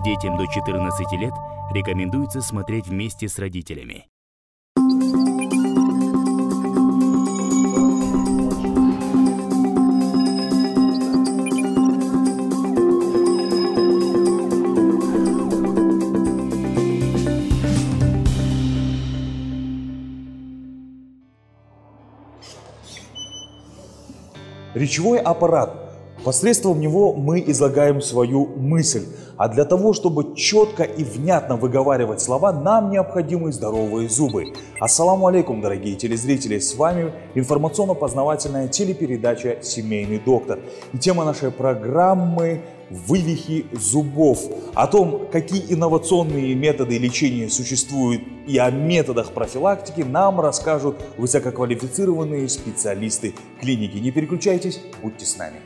Детям до 14 лет рекомендуется смотреть вместе с родителями. Речевой аппарат. Посредством него мы излагаем свою мысль. А для того, чтобы четко и внятно выговаривать слова, нам необходимы здоровые зубы. Ассаламу алейкум, дорогие телезрители! С вами информационно-познавательная телепередача «Семейный доктор». И тема нашей программы вывихи зубов, о том, какие инновационные методы лечения существуют и о методах профилактики нам расскажут высококвалифицированные специалисты клиники. Не переключайтесь, будьте с нами.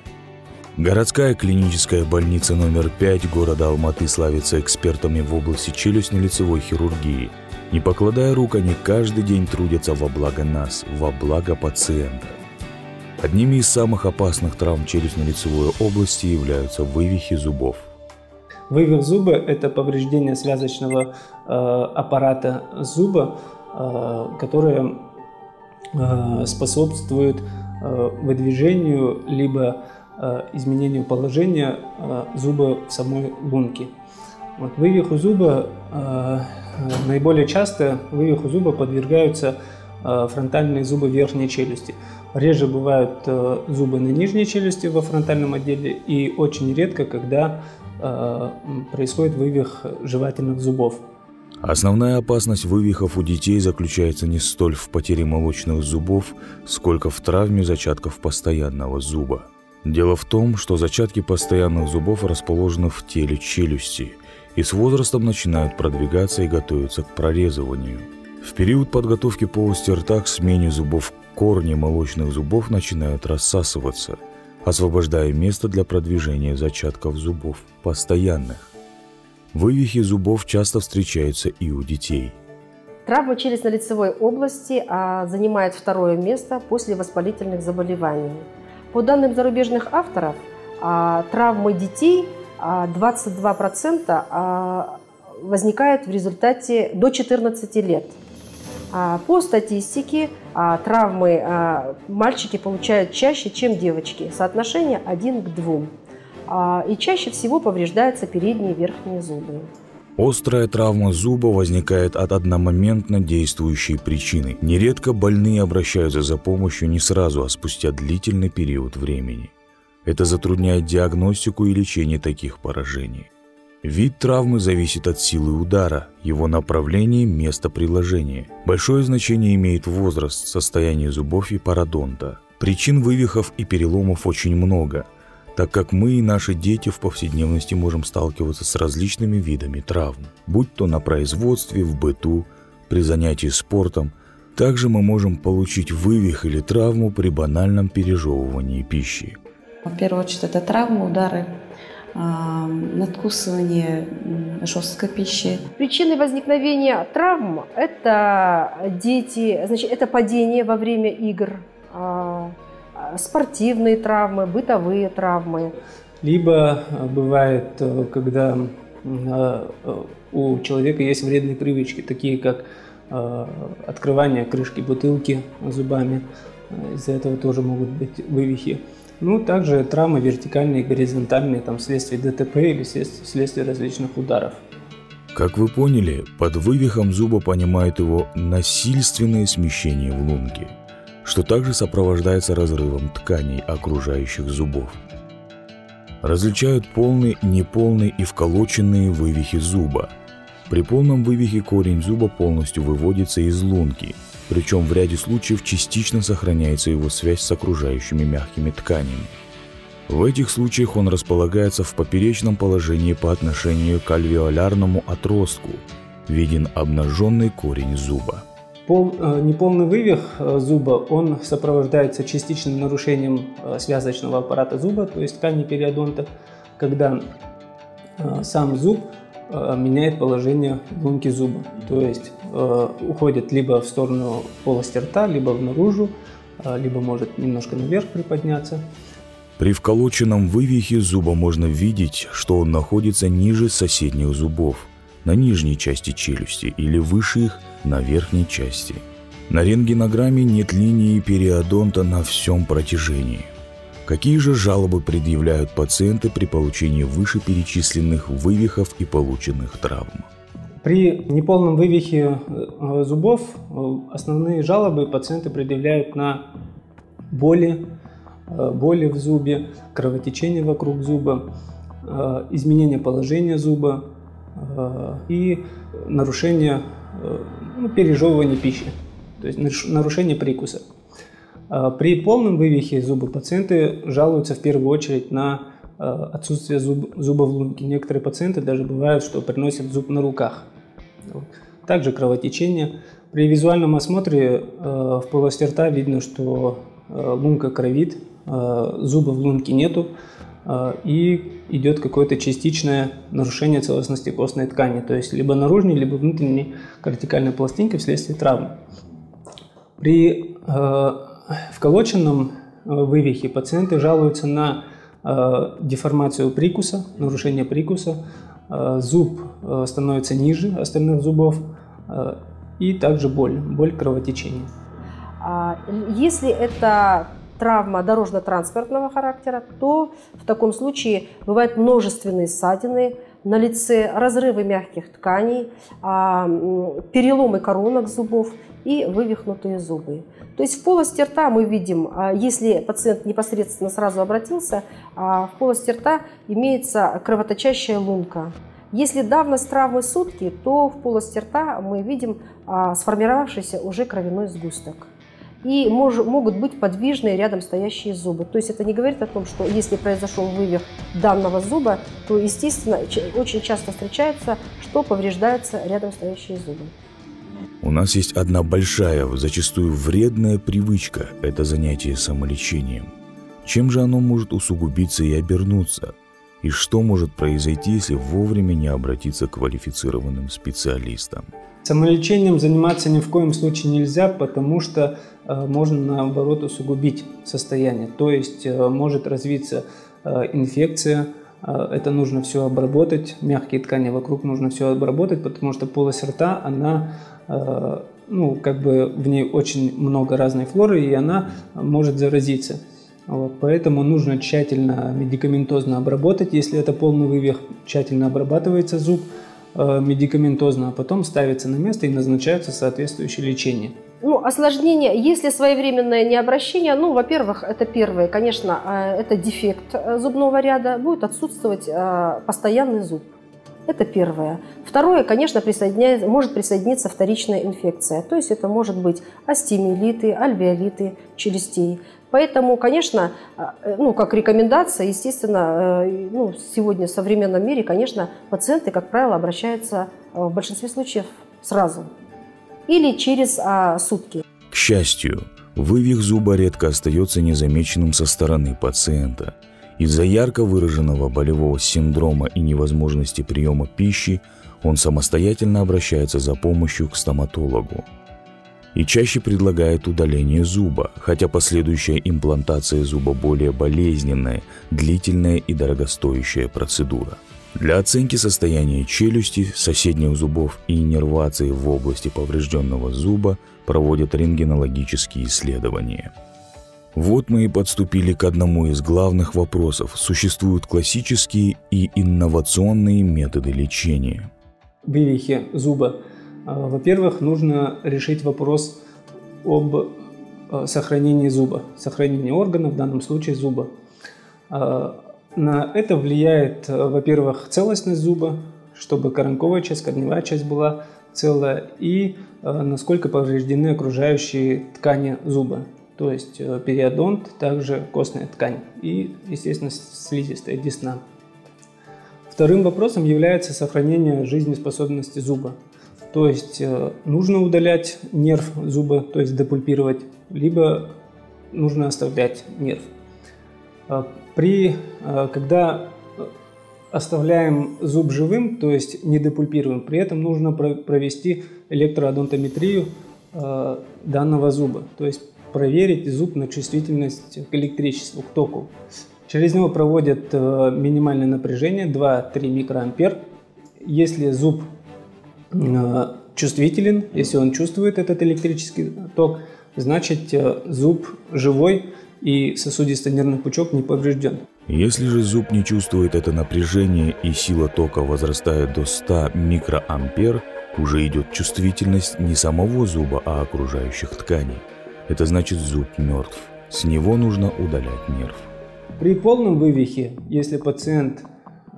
Городская клиническая больница номер 5 города Алматы славится экспертами в области челюстно-лицевой хирургии. Не покладая рук, они каждый день трудятся во благо нас, во благо пациента. Одними из самых опасных травм челюстно-лицевой области являются вывихи зубов. Вывих зуба – это повреждение связочного э, аппарата зуба, э, которое э, способствует э, выдвижению либо изменению положения э, зуба в самой лунке. Вот, вывиху зуба э, наиболее часто вывиху зуба подвергаются фронтальные зубы верхней челюсти. Реже бывают зубы на нижней челюсти во фронтальном отделе и очень редко, когда происходит вывих жевательных зубов. Основная опасность вывихов у детей заключается не столь в потере молочных зубов, сколько в травме зачатков постоянного зуба. Дело в том, что зачатки постоянных зубов расположены в теле челюсти и с возрастом начинают продвигаться и готовиться к прорезыванию. В период подготовки полости рта к смене зубов корни молочных зубов начинают рассасываться, освобождая место для продвижения зачатков зубов, постоянных. Вывихи зубов часто встречаются и у детей. Травма челюстно-лицевой области а, занимает второе место после воспалительных заболеваний – по данным зарубежных авторов, а, травмы детей 22% а, а, возникают в результате до 14 лет. По статистике травмы мальчики получают чаще, чем девочки. Соотношение 1 к 2. И чаще всего повреждаются передние и верхние зубы. Острая травма зуба возникает от одномоментно действующей причины. Нередко больные обращаются за помощью не сразу, а спустя длительный период времени. Это затрудняет диагностику и лечение таких поражений. Вид травмы зависит от силы удара, его направления, места приложения. Большое значение имеет возраст, состояние зубов и пародонта. Причин вывихов и переломов очень много – так как мы и наши дети в повседневности можем сталкиваться с различными видами травм, будь то на производстве, в быту, при занятии спортом. Также мы можем получить вывих или травму при банальном пережевывании пищи. В первую очередь это травмы, удары, а, надкусывание жесткой пищи. Причины возникновения травм – это дети, значит, это падение во время игр, а, спортивные травмы, бытовые травмы. Либо э, бывает, э, когда э, у человека есть вредные привычки, такие как открывание крышки бутылки зубами. Из-за этого тоже могут быть вывихи. Ну, также травмы вертикальные и горизонтальные, там, вследствие ДТП или вследствие различных ударов. Как вы поняли, под вывихом зуба понимают его насильственное смещение в лунке – что также сопровождается разрывом тканей окружающих зубов. Различают полные, неполные и вколоченные вывихи зуба. При полном вывихе корень зуба полностью выводится из лунки, причем в ряде случаев частично сохраняется его связь с окружающими мягкими тканями. В этих случаях он располагается в поперечном положении по отношению к альвеолярному отростку, виден обнаженный корень зуба. Пол, э, неполный вывих э, зуба, он сопровождается частичным нарушением э, связочного аппарата зуба, то есть ткани периодонта, когда сам зуб меняет положение лунки зуба, то есть уходит либо в сторону полости рта, либо в наружу, либо может немножко наверх приподняться. При вколоченном вывихе зуба можно видеть, что он находится ниже соседних зубов, на нижней части челюсти или выше их на верхней части. На рентгенограмме нет линии периодонта на всем протяжении. Какие же жалобы предъявляют пациенты при получении вышеперечисленных вывихов и полученных травм? При неполном вывихе э, зубов э, основные жалобы пациенты предъявляют на боли, э, боли в зубе, кровотечение вокруг зуба, изменение положения зуба и нарушение ну, пережевывания пищи, то есть нарушение прикуса. При полном вывихе зуба пациенты жалуются в первую очередь на отсутствие зуб, зуба в лунке. Некоторые пациенты даже бывают, что приносят зуб на руках. Также кровотечение. При визуальном осмотре э, в полости рта видно, что э, лунка кровит, э, зуба в лунке нету, и идет какое-то частичное нарушение целостности костной ткани, то есть либо наружной, либо внутренней кортикальной пластинки вследствие травмы. При вколоченном вывихе пациенты жалуются на деформацию прикуса, нарушение прикуса, Э, зуб э, становится ниже остальных зубов э, и также боль, боль кровотечения. А, если это травма дорожно-транспортного характера, то в таком случае бывают множественные ссадины на лице, разрывы мягких тканей, а, переломы коронок зубов и вывихнутые зубы. То есть в полости рта мы видим, а, если пациент непосредственно сразу обратился, а, в полости рта имеется кровоточащая лунка. Если давность травмы сутки, то в полости рта мы видим сформировавшийся уже кровяной сгусток. И мож, могут быть подвижные рядом стоящие зубы. То есть это не говорит о том, что если произошел вывих данного зуба, то, естественно, очень часто встречается, что повреждаются рядом стоящие зубы. У нас есть одна большая, зачастую вредная привычка – это занятие самолечением. Чем же оно может усугубиться и обернуться? И что может произойти, если вовремя не обратиться к квалифицированным специалистам? Самолечением заниматься ни в коем случае нельзя, потому что э, можно наоборот усугубить состояние. То есть э, может развиться э, инфекция, это нужно все обработать, мягкие ткани вокруг нужно все обработать, потому что полость рта, она ну, как бы в ней очень много разной флоры, и она может заразиться. Вот, поэтому нужно тщательно медикаментозно обработать. Если это полный вывих, тщательно обрабатывается зуб медикаментозно, а потом ставится на место и назначается соответствующее лечение. Ну, осложнение, если своевременное необращение, ну, во-первых, это первое, конечно, э, это дефект зубного ряда, будет отсутствовать постоянный зуб. Это первое. Второе, конечно, присоединяет, может присоединиться вторичная инфекция. То есть это может быть астемиелиты, альвеолиты челюстей. Поэтому, конечно, а, ну, как рекомендация, естественно, э, ну, сегодня в современном мире, конечно, пациенты, как правило, обращаются э, в большинстве случаев сразу или через а, сутки. К счастью, вывих зуба редко остается незамеченным со стороны пациента – из-за ярко выраженного болевого синдрома и невозможности приема пищи он самостоятельно обращается за помощью к стоматологу. И чаще предлагает удаление зуба, хотя последующая имплантация зуба более болезненная, длительная и дорогостоящая процедура. Для оценки состояния челюсти, соседних зубов и иннервации в области поврежденного зуба проводят рентгенологические исследования – вот мы и подступили к одному из главных вопросов. Существуют классические и инновационные методы лечения. Вывихи зуба. А, во-первых, нужно решить вопрос об а, сохранении зуба, сохранении органа, в данном случае зуба. А, на это влияет, во-первых, целостность зуба, чтобы коронковая часть, корневая часть была целая, и насколько повреждены окружающие ткани зуба то есть э, периодонт, также костная ткань и, естественно, слизистая десна. Вторым вопросом является сохранение жизнеспособности зуба. То есть э, нужно удалять нерв зуба, то есть депульпировать, либо нужно оставлять нерв. Э, при, когда оставляем зуб живым, то есть не депульпируем, при этом нужно провести электроодонтометрию данного зуба, то есть проверить зуб на чувствительность к электричеству, к току. Через него проводят э, минимальное напряжение 2-3 микроампер. Если зуб э, чувствителен, если он чувствует этот электрический ток, значит э, зуб живой и сосудистый нервный пучок не поврежден. Если же зуб не чувствует это напряжение и сила тока возрастает до 100 микроампер, уже идет чувствительность не самого зуба, а окружающих тканей. Это значит зуб мертв. С него нужно удалять нерв. При полном вывихе, если пациент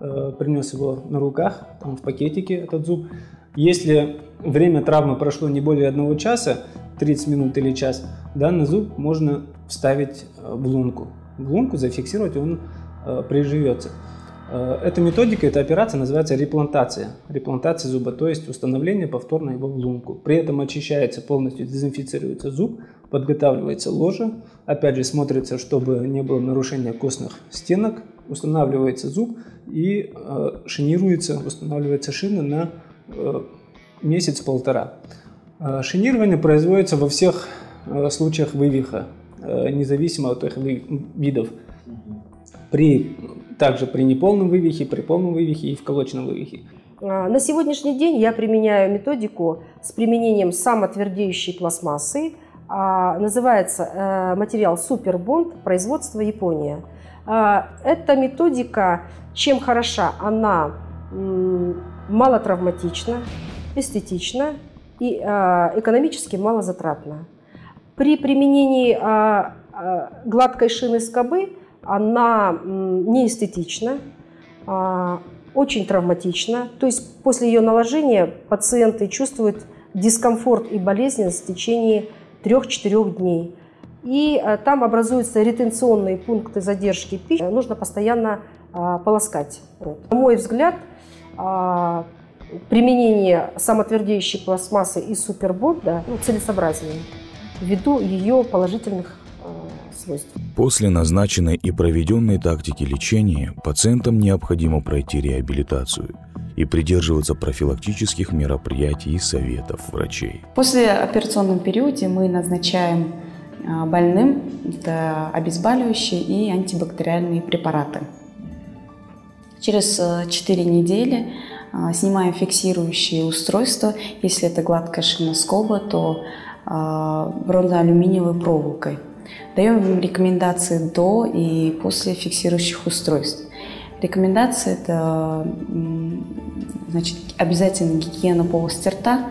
э, принес его на руках, там в пакетике этот зуб, если время травмы прошло не более одного часа, 30 минут или час, данный зуб можно вставить э, в лунку. В лунку зафиксировать, он э, приживется. Э, эта методика, эта операция называется реплантация. Реплантация зуба, то есть установление повторно его в лунку. При этом очищается полностью, дезинфицируется зуб, подготавливается ложа, опять же смотрится, чтобы не было нарушения костных стенок, устанавливается зуб и э, шинируется, устанавливается шина на месяц-полтора. Э, шинирование производится во всех э, случаях вывиха, э, независимо от их видов. При, также при неполном вывихе, при полном вывихе и в колочном вывихе. А, на сегодняшний день я применяю методику с применением самотвердеющей пластмассы, а, называется э, материал Супербонд, производство Япония. А, эта методика чем хороша? Она мало травматична, эстетична и а, экономически мало затратна. При применении гладкой шины скобы она не эстетична, очень травматична. То есть после ее наложения пациенты чувствуют дискомфорт и болезненность в течение 3-4 дней. И там образуются ретенционные пункты задержки пищи. Нужно постоянно а, полоскать рот. На мой взгляд, а, применение самотвердеющей пластмассы и супербонда ну, целесообразнее ввиду ее положительных а, свойств. После назначенной и проведенной тактики лечения пациентам необходимо пройти реабилитацию – и придерживаться профилактических мероприятий и советов врачей. После операционном периоде мы назначаем а, больным это обезболивающие и антибактериальные препараты. Через 4 э, недели а, снимаем фиксирующие устройства. Если это гладкая шиноскоба, то а, бронзоалюминиевой проволокой. Даем рекомендации до и после фиксирующих устройств. Рекомендации – это значит, обязательно гигиена полости рта.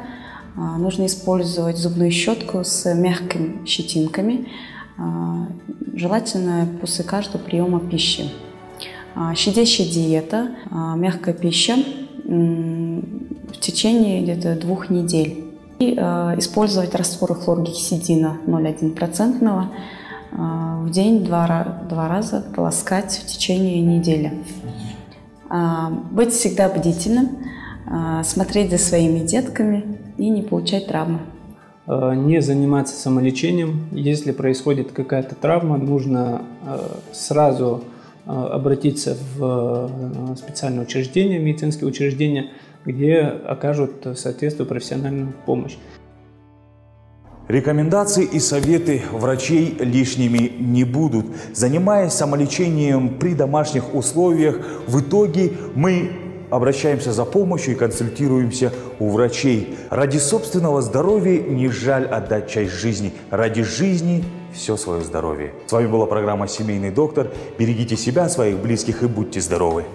Нужно использовать зубную щетку с мягкими щетинками, желательно после каждого приема пищи. А, щадящая диета, мягкая пища в течение где-то двух недель. И использовать растворы хлоргексидина 0,1% в день два, два раза полоскать в течение недели. А, быть всегда бдительным, а, смотреть за своими детками и не получать травмы. А, не заниматься самолечением. Если происходит какая-то травма, нужно сразу обратиться в специальное учреждение, медицинские учреждения, где окажут соответствующую профессиональную помощь. Рекомендации и советы врачей лишними не будут. Занимаясь самолечением при домашних условиях, в итоге мы обращаемся за помощью и консультируемся у врачей. Ради собственного здоровья не жаль отдать часть жизни. Ради жизни все свое здоровье. С вами была программа «Семейный доктор». Берегите себя, своих близких и будьте здоровы.